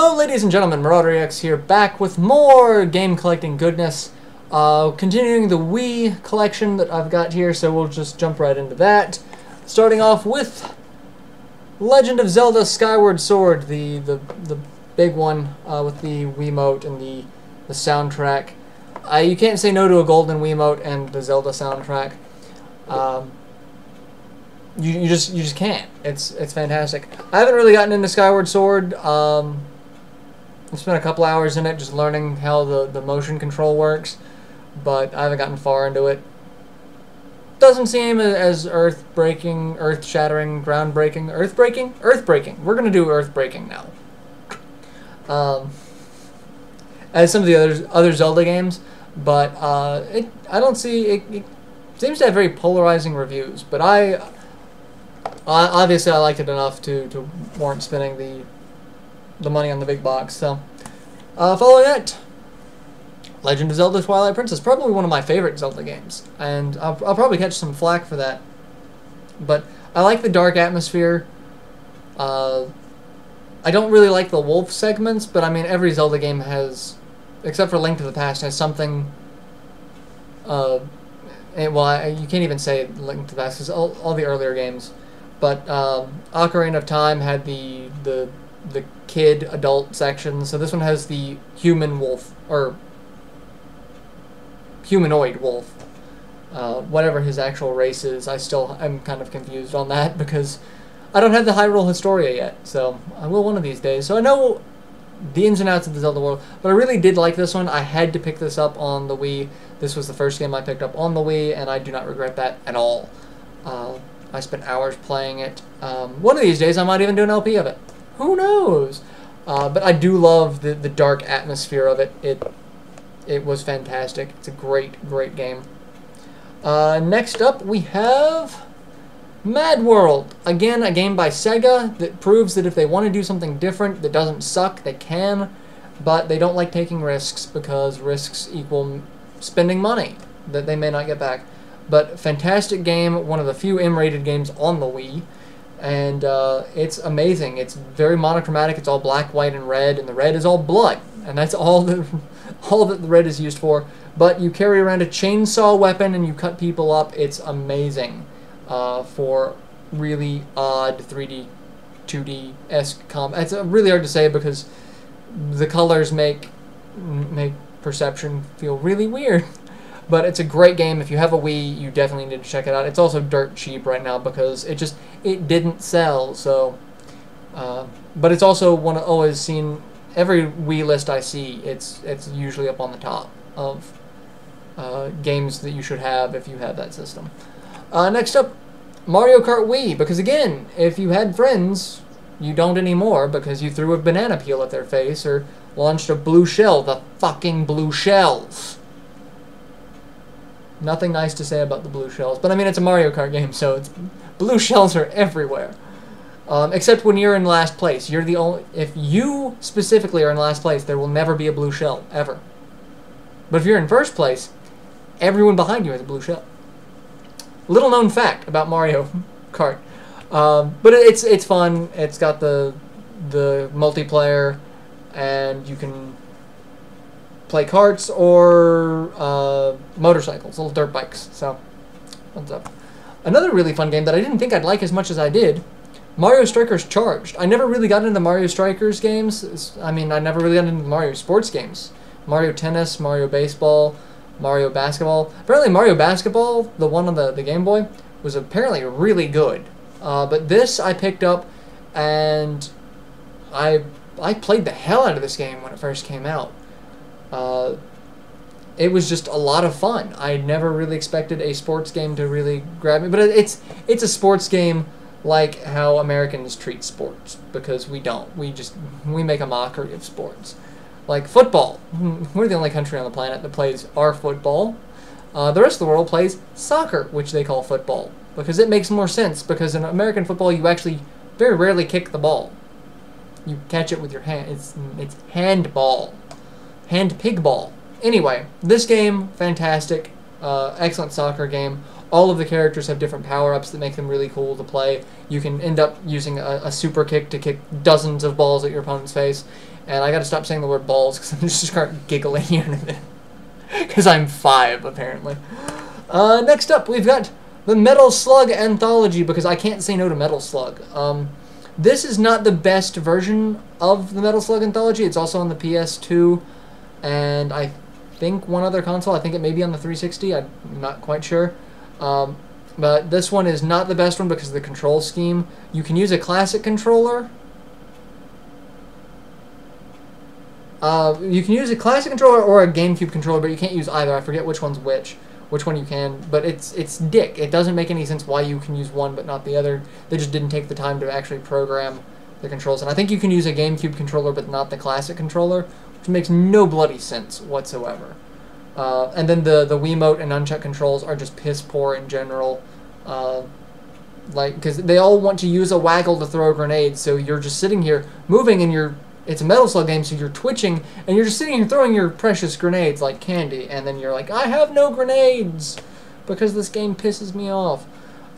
Hello, ladies and gentlemen, Marauder X here, back with more game collecting goodness. Uh, continuing the Wii collection that I've got here, so we'll just jump right into that. Starting off with Legend of Zelda Skyward Sword, the the, the big one uh, with the Wiimote and the, the soundtrack. Uh, you can't say no to a golden Wiimote and the Zelda soundtrack. Um, you, you just you just can't. It's it's fantastic. I haven't really gotten into Skyward Sword. Um, I spent a couple hours in it just learning how the, the motion control works, but I haven't gotten far into it. Doesn't seem as earth breaking, earth shattering, ground breaking, earth breaking, earth breaking. We're gonna do earth breaking now. Um, as some of the other other Zelda games, but uh, it I don't see it, it seems to have very polarizing reviews. But I obviously I liked it enough to to warrant spending the the money on the big box. So, uh, following that, Legend of Zelda Twilight Princess, probably one of my favorite Zelda games, and I'll, I'll probably catch some flack for that. But I like the dark atmosphere. Uh, I don't really like the wolf segments, but I mean every Zelda game has, except for Link to the Past, has something. Uh, well, I, you can't even say Link to the Past because all, all the earlier games, but um, Ocarina of Time had the the the kid adult section. So this one has the human wolf or humanoid wolf. Uh, whatever his actual race is, I still am kind of confused on that because I don't have the Hyrule Historia yet. So I will one of these days. So I know the ins and outs of the Zelda world, but I really did like this one. I had to pick this up on the Wii. This was the first game I picked up on the Wii, and I do not regret that at all. Uh, I spent hours playing it. Um, one of these days, I might even do an LP of it. Who knows? Uh, but I do love the, the dark atmosphere of it. It it was fantastic. It's a great, great game. Uh, next up, we have Mad World. Again, a game by Sega that proves that if they want to do something different that doesn't suck, they can, but they don't like taking risks because risks equal spending money that they may not get back. But fantastic game, one of the few M-rated games on the Wii and uh, it's amazing. It's very monochromatic. It's all black, white, and red, and the red is all blood, and that's all the all that the red is used for. But you carry around a chainsaw weapon and you cut people up. It's amazing uh, for really odd 3D, 2D esque. It's uh, really hard to say because the colors make make perception feel really weird. But it's a great game. If you have a Wii, you definitely need to check it out. It's also dirt cheap right now because it just it didn't sell. So, uh, but it's also one I've always seen every Wii list I see. It's it's usually up on the top of uh, games that you should have if you have that system. Uh, next up, Mario Kart Wii. Because again, if you had friends, you don't anymore because you threw a banana peel at their face or launched a blue shell. The fucking blue shells. Nothing nice to say about the blue shells. But I mean, it's a Mario Kart game, so it's blue shells are everywhere. Um, except when you're in last place. You're the only. If you specifically are in last place, there will never be a blue shell ever. But if you're in first place, everyone behind you has a blue shell. Little known fact about Mario Kart. Um, but it's it's fun. It's got the the multiplayer, and you can play carts or uh, motorcycles, little dirt bikes. So, what's up? Another really fun game that I didn't think I'd like as much as I did, Mario Strikers Charged. I never really got into Mario Strikers games. I mean, I never really got into Mario sports games. Mario Tennis, Mario Baseball, Mario Basketball. Apparently Mario Basketball, the one on the, the Game Boy, was apparently really good. Uh, but this I picked up, and I I played the hell out of this game when it first came out. Uh, it was just a lot of fun. I never really expected a sports game to really grab me, but it's it's a sports game like how Americans treat sports because we don't. We just we make a mockery of sports. Like football, we're the only country on the planet that plays our football. Uh, the rest of the world plays soccer, which they call football, because it makes more sense. Because in American football, you actually very rarely kick the ball. You catch it with your hand. It's it's handball hand pig ball. Anyway, this game, fantastic. Uh, excellent soccer game. All of the characters have different power-ups that make them really cool to play. You can end up using a, a, super kick to kick dozens of balls at your opponent's face. And I got to stop saying the word balls because I'm just start giggling here in a minute. Because I'm five, apparently. Uh, next up, we've got the Metal Slug Anthology because I can't say no to Metal Slug. Um, this is not the best version of the Metal Slug Anthology. It's also on the PS2 and I think one other console. I think it may be on the 360. I'm not quite sure. Um, but this one is not the best one because of the control scheme. You can use a classic controller. Uh, you can use a classic controller or a GameCube controller, but you can't use either. I forget which one's which, which one you can. But it's it's dick. It doesn't make any sense why you can use one but not the other. They just didn't take the time to actually program the controls. And I think you can use a GameCube controller but not the classic controller, which makes no bloody sense whatsoever. Uh, and then the the Wiimote and nunchuck controls are just piss poor in general. Uh, like because they all want to use a waggle to throw a grenade, so you're just sitting here moving, and you're it's a Metal Slug game, so you're twitching, and you're just sitting here throwing your precious grenades like candy, and then you're like, I have no grenades because this game pisses me off.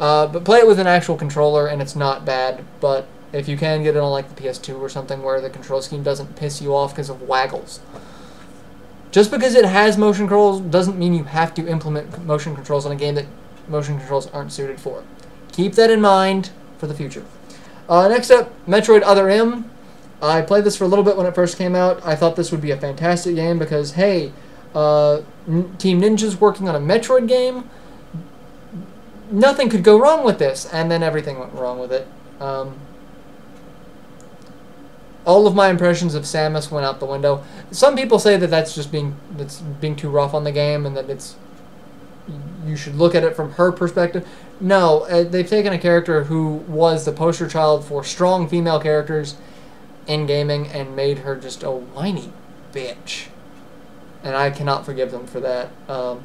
Uh, but play it with an actual controller, and it's not bad. But if you can get it on like the PS2 or something where the control scheme doesn't piss you off because of waggles. Just because it has motion controls doesn't mean you have to implement motion controls on a game that motion controls aren't suited for. Keep that in mind for the future. Uh, next up, Metroid Other M. I played this for a little bit when it first came out. I thought this would be a fantastic game because, hey, uh, Team Ninja's working on a Metroid game. Nothing could go wrong with this, and then everything went wrong with it. Um, all of my impressions of Samus went out the window. Some people say that that's just being that's being too rough on the game, and that it's you should look at it from her perspective. No, uh, they've taken a character who was the poster child for strong female characters in gaming and made her just a whiny bitch, and I cannot forgive them for that. Um,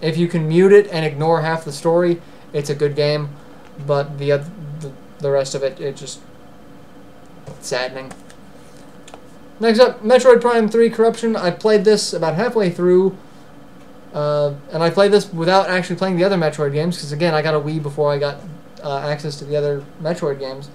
if you can mute it and ignore half the story, it's a good game, but the the, the rest of it, it just saddening. Next up, Metroid Prime 3 Corruption. I played this about halfway through, uh, and I played this without actually playing the other Metroid games, because again, I got a Wii before I got uh, access to the other Metroid games.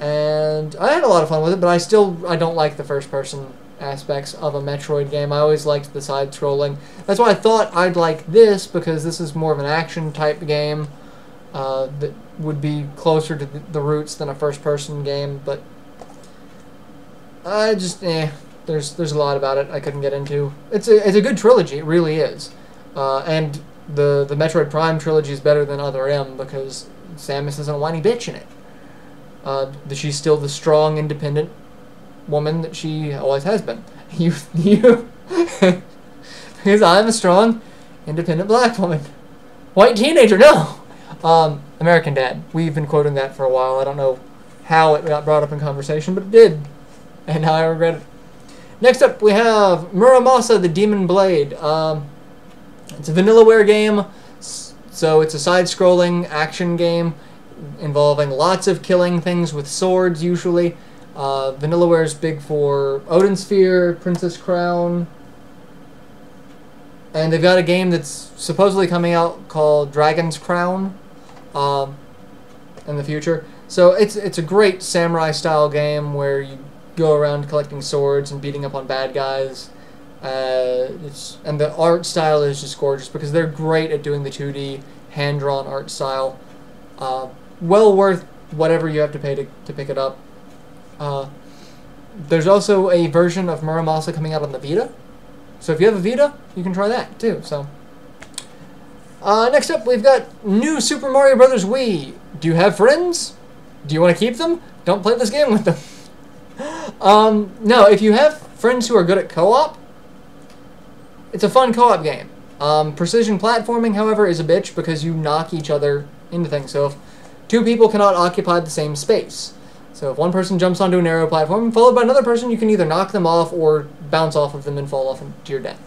And I had a lot of fun with it, but I still I don't like the first-person aspects of a Metroid game. I always liked the side-scrolling. That's why I thought I'd like this, because this is more of an action-type game uh, that would be closer to the, the roots than a first-person game, but I just eh. There's there's a lot about it I couldn't get into. It's a it's a good trilogy. It really is. Uh, and the the Metroid Prime trilogy is better than Other M because Samus isn't a whiny bitch in it. Uh, she's still the strong, independent woman that she always has been. You you because I'm a strong, independent black woman. White teenager, no. Um, American Dad. We've been quoting that for a while. I don't know how it got brought up in conversation, but it did and now I regret it. Next up, we have Muramasa the Demon Blade. Um, it's a Vanillaware game, so it's a side-scrolling action game involving lots of killing things with swords, usually. Uh, Vanillaware is big for Odin Sphere, Princess Crown, and they've got a game that's supposedly coming out called Dragon's Crown um, in the future. So it's it's a great samurai style game where you go around collecting swords and beating up on bad guys. Uh, it's and the art style is just gorgeous because they're great at doing the 2D hand drawn art style. Uh, well worth whatever you have to pay to, to pick it up. Uh, there's also a version of Muramasa coming out on the Vita. So if you have a Vita, you can try that too. So uh, next up, we've got new Super Mario Brothers Wii. Do you have friends? Do you want to keep them? Don't play this game with them. Um, no, if you have friends who are good at co-op, it's a fun co-op game. Um, precision platforming, however, is a bitch because you knock each other into things. So if two people cannot occupy the same space. So if one person jumps onto a narrow platform, followed by another person, you can either knock them off or bounce off of them and fall off to your death.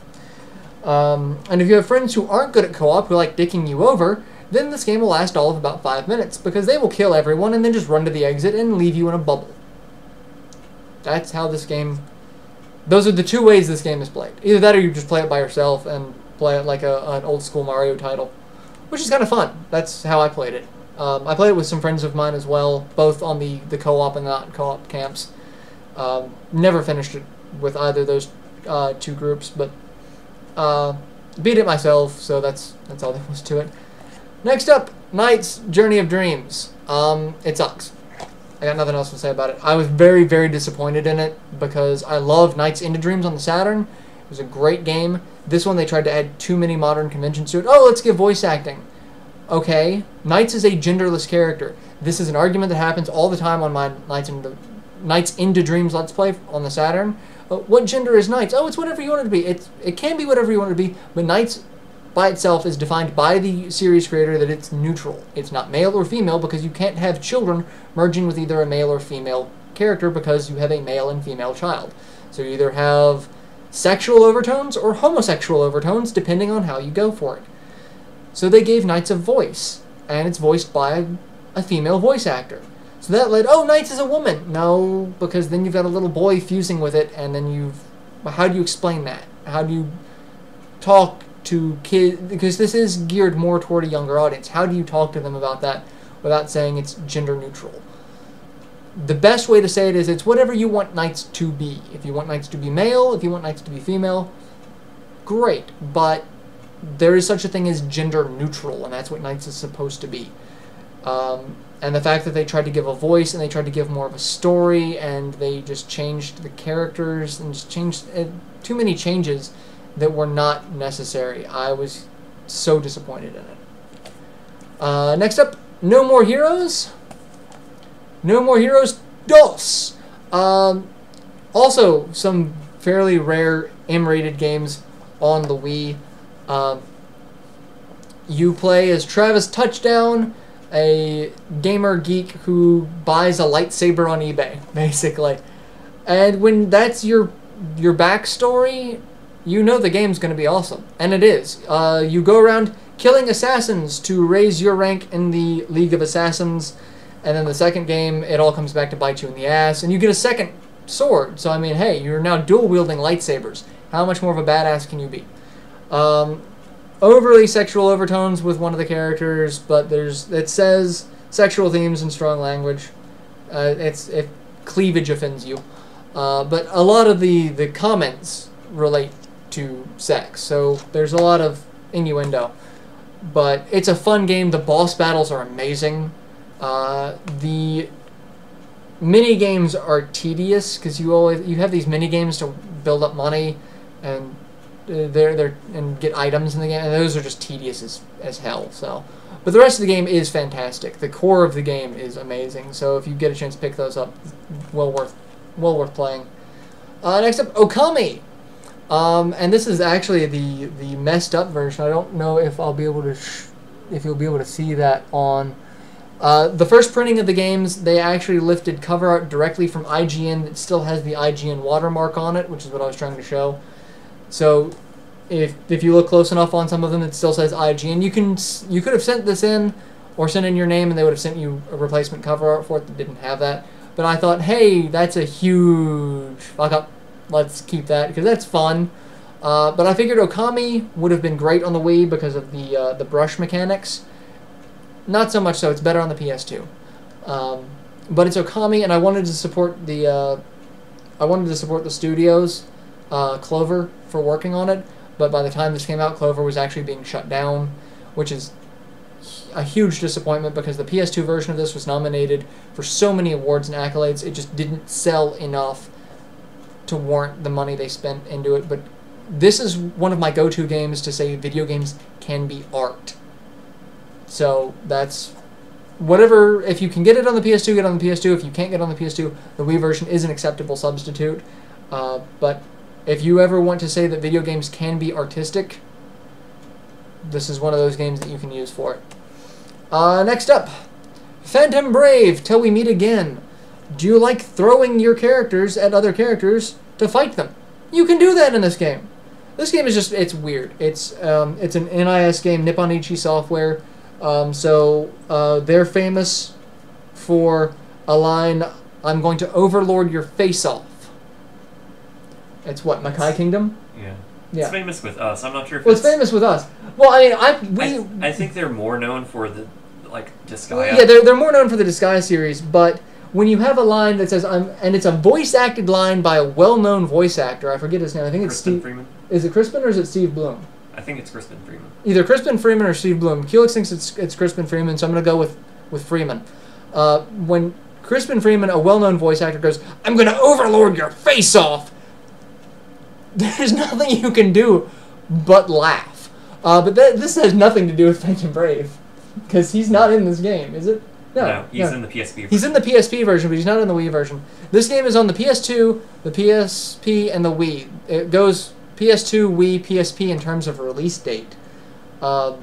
Um, and if you have friends who aren't good at co-op, who like dicking you over, then this game will last all of about five minutes because they will kill everyone and then just run to the exit and leave you in a bubble. That's how this game. Those are the two ways this game is played. Either that, or you just play it by yourself and play it like a, an old school Mario title, which is kind of fun. That's how I played it. Um, I played it with some friends of mine as well, both on the, the co-op and not co-op camps. Um, never finished it with either of those uh, two groups, but uh, beat it myself, so that's that's all there was to it. Next up, NiGHTS Journey of Dreams. Um, it sucks. I got nothing else to say about it. I was very, very disappointed in it because I love NiGHTS into Dreams on the Saturn. It was a great game. This one, they tried to add too many modern conventions to it. Oh, let's give voice acting. Okay, NiGHTS is a genderless character. This is an argument that happens all the time on my NiGHTS into, NiGHTS into Dreams Let's Play on the Saturn. Uh, what gender is NiGHTS? Oh, it's whatever you want it to be. It's, it can be whatever you want it to be, but NiGHTS by itself is defined by the series creator that it's neutral. It's not male or female because you can't have children merging with either a male or female character because you have a male and female child. So you either have sexual overtones or homosexual overtones depending on how you go for it. So they gave NiGHTS a voice, and it's voiced by a female voice actor. So that led, oh, NiGHTS is a woman. No, because then you've got a little boy fusing with it, and then you've. How do you explain that? How do you talk to kids because this is geared more toward a younger audience. How do you talk to them about that without saying it's gender neutral? The best way to say it is it's whatever you want NiGHTS to be. If you want NiGHTS to be male, if you want NiGHTS to be female, great. But there is such a thing as gender neutral, and that's what NiGHTS is supposed to be. Um, and the fact that they tried to give a voice and they tried to give more of a story and they just changed the characters and just changed uh, too many changes that were not necessary. I was so disappointed in it. Uh, next up, No More Heroes. No More Heroes DOS. Um, also, some fairly rare M-rated games on the Wii. Um, you play as Travis Touchdown, a gamer geek who buys a lightsaber on eBay, basically. And when that's your your backstory, you know the game's going to be awesome. And it is. Uh, you go around killing assassins to raise your rank in the League of Assassins. And then the second game, it all comes back to bite you in the ass. And you get a second sword. So, I mean, hey, you're now dual wielding lightsabers. How much more of a badass can you be? Um, overly sexual overtones with one of the characters, but there's it says sexual themes and strong language. Uh, it's if cleavage offends you, uh, but a lot of the the comments relate to sex. So there's a lot of innuendo. But it's a fun game. The boss battles are amazing. Uh, the mini games are tedious because you always you have these mini games to build up money and uh, they're they're and get items in the game and those are just tedious as, as hell so but the rest of the game is fantastic the core of the game is amazing so if you get a chance to pick those up well worth well worth playing uh, next up okami um, and this is actually the the messed up version. I don't know if I'll be able to if you'll be able to see that on uh, the first printing of the games. They actually lifted cover art directly from IGN. It still has the IGN watermark on it, which is what I was trying to show. So if if you look close enough on some of them, it still says IGN. You can you could have sent this in or sent in your name, and they would have sent you a replacement cover art for it that didn't have that. But I thought, hey, that's a huge fuck up let's keep that because that's fun. Uh, but I figured Okami would have been great on the Wii because of the uh, the brush mechanics. Not so much so. It's better on the PS2. Um, but it's Okami, and I wanted to support the uh, I wanted to support the studios, uh, Clover, for working on it. But by the time this came out, Clover was actually being shut down, which is a huge disappointment because the PS2 version of this was nominated for so many awards and accolades. It just didn't sell enough to warrant the money they spent into it. But this is one of my go-to games to say video games can be art. So that's whatever. If you can get it on the PS2, get on the PS2. If you can't get on the PS2, the Wii version is an acceptable substitute. Uh, but if you ever want to say that video games can be artistic, this is one of those games that you can use for it. Uh, next up, Phantom Brave, Till We Meet Again. Do you like throwing your characters at other characters to fight them? You can do that in this game. This game is just, it's weird. It's um, it's an NIS game, Nippon Ichi Software. Um, so uh, they're famous for a line, I'm going to overlord your face off. It's what, Makai Kingdom? Yeah. Yeah. It's famous with us. I'm not sure if well, it's, it's famous with us. Well, I mean, I we I, I think they're more known for the like Disgaea. Yeah, they're, they're more known for the Disgaea series, but when you have a line that says I'm and it's a voice acted line by a well known voice actor. I forget his name. I think it's Crispin Steve. Freeman. Is it Crispin or is it Steve Blum? I think it's Crispin Freeman. Either Crispin Freeman or Steve Blum. Helix thinks it's it's Crispin Freeman, so I'm gonna go with with Freeman. Uh, when Crispin Freeman, a well known voice actor, goes, "I'm gonna overlord your face off." There's nothing you can do but laugh. Uh, but that, this has nothing to do with Phantom Brave, because he's not in this game, is it? No, he's in the PSP. He's in the PSP version, but he's not in the Wii version. This game is on the PS2, the PSP, and the Wii. It goes PS2, Wii, PSP in terms of release date. Uh,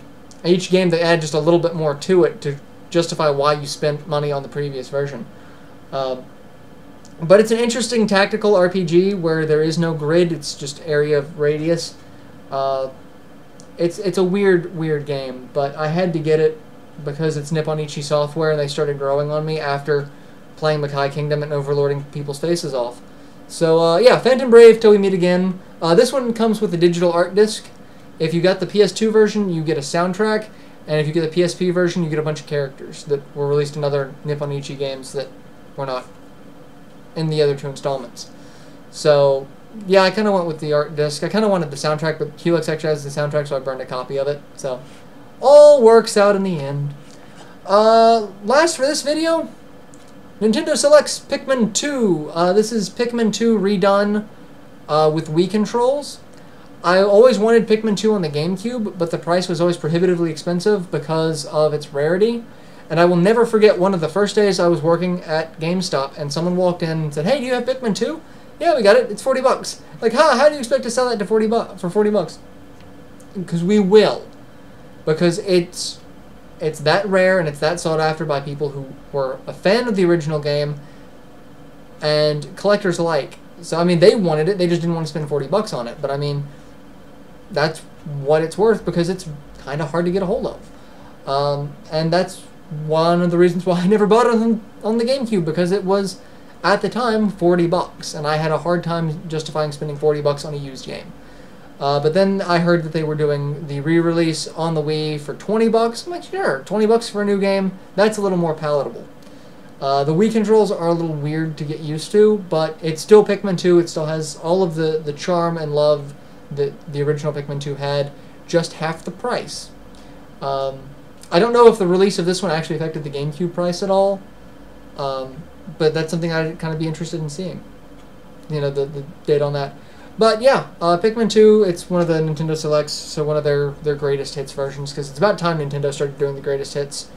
each game they add just a little bit more to it to justify why you spent money on the previous version. Uh, but it's an interesting tactical RPG where there is no grid; it's just area of radius. Uh, it's it's a weird weird game, but I had to get it because it's Nippon Ichi software and they started growing on me after playing Makai Kingdom and overlording people's faces off. So uh, yeah, Phantom Brave till we meet again. Uh, this one comes with a digital art disc. If you got the PS2 version, you get a soundtrack, and if you get the PSP version, you get a bunch of characters that were released in other Nippon Ichi games that were not in the other two installments. So yeah, I kind of went with the art disc. I kind of wanted the soundtrack, but Helix actually has the soundtrack, so I burned a copy of it. So all works out in the end. Uh, last for this video, Nintendo selects Pikmin 2. Uh, this is Pikmin 2 redone uh, with Wii controls. I always wanted Pikmin 2 on the GameCube, but the price was always prohibitively expensive because of its rarity. And I will never forget one of the first days I was working at GameStop, and someone walked in and said, "Hey, do you have Pikmin 2?" Yeah, we got it. It's forty bucks. Like, huh? How do you expect to sell that to forty bu- for forty bucks? Because we will, because it's it's that rare and it's that sought after by people who were a fan of the original game and collectors alike. So I mean, they wanted it. They just didn't want to spend forty bucks on it. But I mean, that's what it's worth because it's kind of hard to get a hold of. Um, and that's one of the reasons why I never bought it on, on the GameCube because it was at the time 40 bucks and I had a hard time justifying spending 40 bucks on a used game. Uh, but then I heard that they were doing the re-release on the Wii for 20 bucks. I'm like, sure, 20 bucks for a new game. That's a little more palatable. Uh, the Wii controls are a little weird to get used to, but it's still Pikmin 2. It still has all of the, the charm and love that the original Pikmin 2 had, just half the price. Um, I don't know if the release of this one actually affected the GameCube price at all, um, but that's something I'd kind of be interested in seeing. You know, the, the date on that. But yeah, uh, Pikmin 2, it's one of the Nintendo Selects, so one of their, their greatest hits versions, because it's about time Nintendo started doing the greatest hits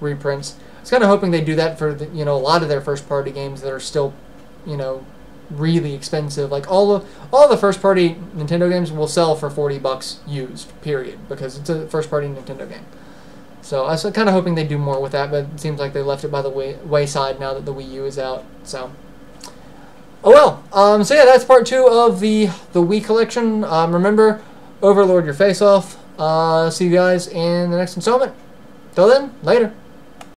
reprints. I was kind of hoping they'd do that for, the, you know, a lot of their first party games that are still, you know, really expensive. Like all the all the first party Nintendo games will sell for 40 bucks used, period, because it's a first party Nintendo game. So I was kind of hoping they'd do more with that, but it seems like they left it by the way, wayside now that the Wii U is out. So Oh well. Um, so yeah, that's part two of the the Wii collection. Um, remember, overlord your face off. Uh, see you guys in the next installment. Till then, later.